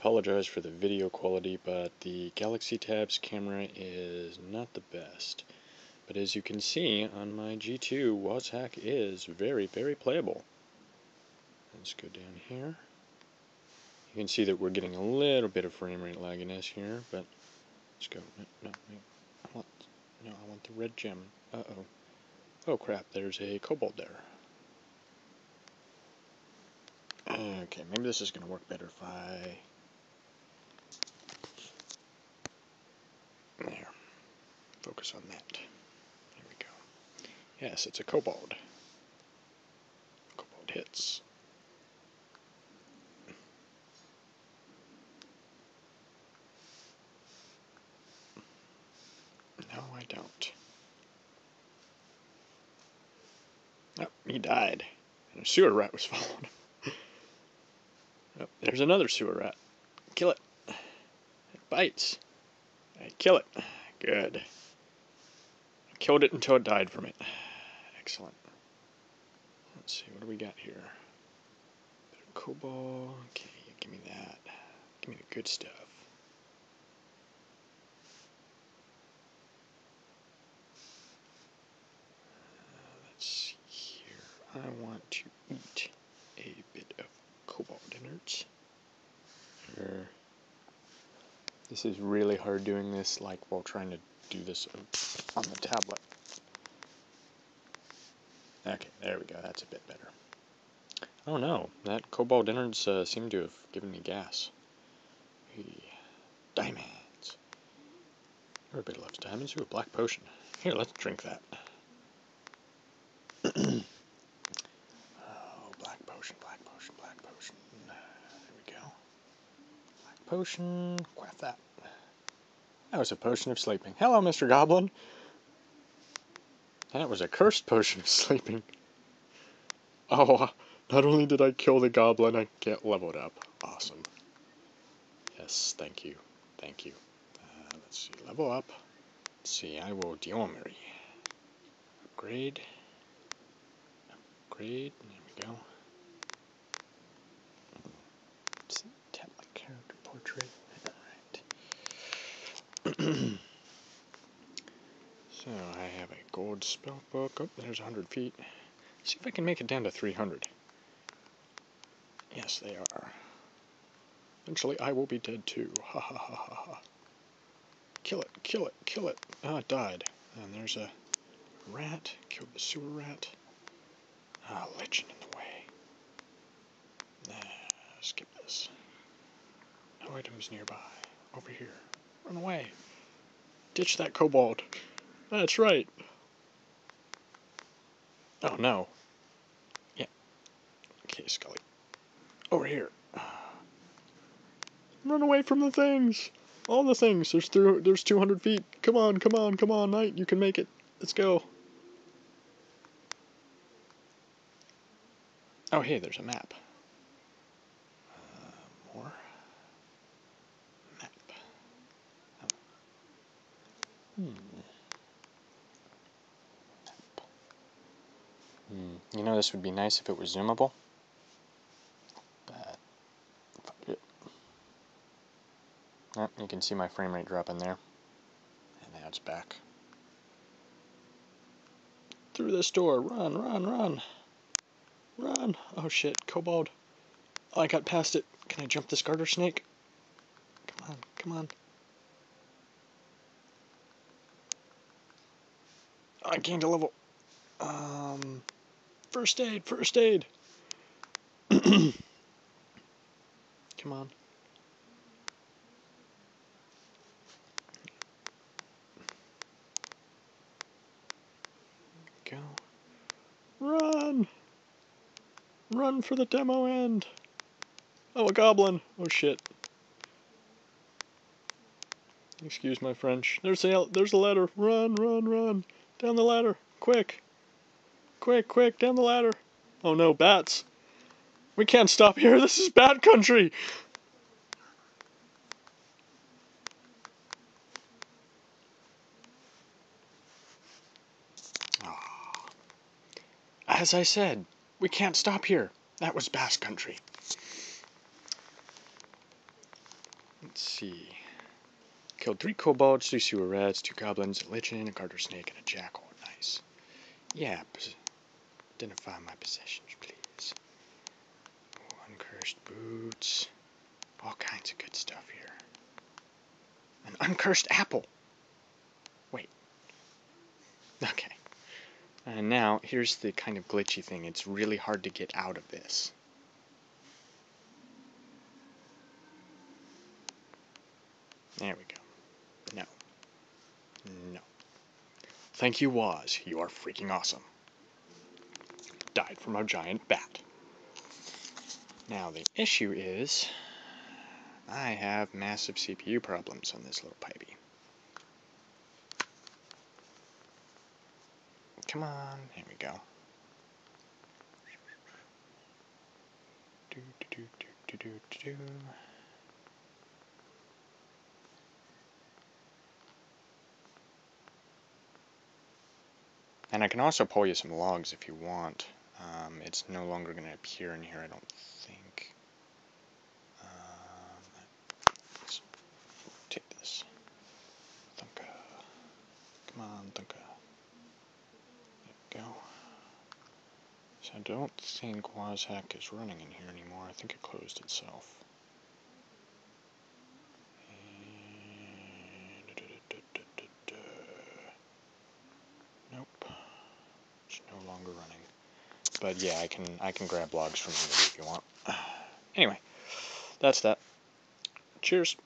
apologize for the video quality, but the Galaxy Tabs camera is not the best. But as you can see on my G2, WazHack is very, very playable. Let's go down here. You can see that we're getting a little bit of frame rate lagginess here, but let's go. No, no. I want, no, I want the red gem. Uh-oh. Oh crap, there's a kobold there. Okay, maybe this is going to work better if I... There. Focus on that. There we go. Yes, it's a kobold. Kobold hits. No, I don't. Oh, he died. And a sewer rat was following. Oh, there's another sewer rat. Kill it. It bites. I kill it. Good. I killed it until it died from it. Excellent. Let's see, what do we got here? Kobold. Okay, give me that. Give me the good stuff. Uh, let's see here. I want to eat a bit of kobold innards. Sure. This is really hard doing this like while trying to do this on the tablet. Okay, there we go. That's a bit better. Oh no, that kobold innards uh, seem to have given me gas. Hey, diamonds. Everybody loves diamonds. Ooh, a black potion. Here, let's drink that. potion. Quaff that. That was a potion of sleeping. Hello, Mr. Goblin. That was a cursed potion of sleeping. Oh, not only did I kill the goblin, I get leveled up. Awesome. Yes, thank you. Thank you. Uh, let's see, level up. Let's see, I will Deomary. Upgrade. Upgrade. There we go. so I have a gold spell book. Oh, there's 100 feet. see if I can make it down to 300. Yes, they are. Eventually I will be dead too. Ha ha ha ha ha. Kill it, kill it, kill it. Ah, it died. And there's a rat. Killed the sewer rat. Ah, legend in the way. Nah, skip this. No items nearby. Over here. Run away. Ditch that kobold. That's right. Oh no. Yeah. Okay, Scully. Over here. Run away from the things. All the things. There's through. There's 200 feet. Come on, come on, come on, Knight. You can make it. Let's go. Oh, hey, there's a map. Hmm. You know, this would be nice if it was zoomable. But, Oh, you can see my frame rate dropping there. And now it's back. Through this door. Run, run, run. Run. Oh shit, kobold. Oh, I got past it. Can I jump this garter snake? Come on, come on. I gained a level. Um, first aid, first aid. Come on. Go. Run! Run for the demo end! Oh, a goblin! Oh shit. Excuse my French. There's a there's a ladder. Run, run, run. Down the ladder. Quick. Quick, quick, down the ladder. Oh no, bats. We can't stop here. This is bat country. Ah. As I said, we can't stop here. That was Bass country. Let's see. Killed three kobolds, three sewer rats, two goblins, a lichen, a garter snake, and a jackal. Nice. Yeah, identify my possessions, please. Oh, uncursed boots. All kinds of good stuff here. An uncursed apple. Wait. Okay. And now, here's the kind of glitchy thing. It's really hard to get out of this. There we go. No. No. Thank you, Woz. You are freaking awesome. Died from a giant bat. Now, the issue is I have massive CPU problems on this little pipey. Come on, here we go. Do, do, do, do, do, do, do. And I can also pull you some logs if you want. Um, it's no longer going to appear in here, I don't think. Um, let's take this. Thunka. Come on, Thunka. There we go. So I don't think WazHack is running in here anymore. I think it closed itself. But yeah, I can I can grab logs from you if you want. Anyway, that's that. Cheers.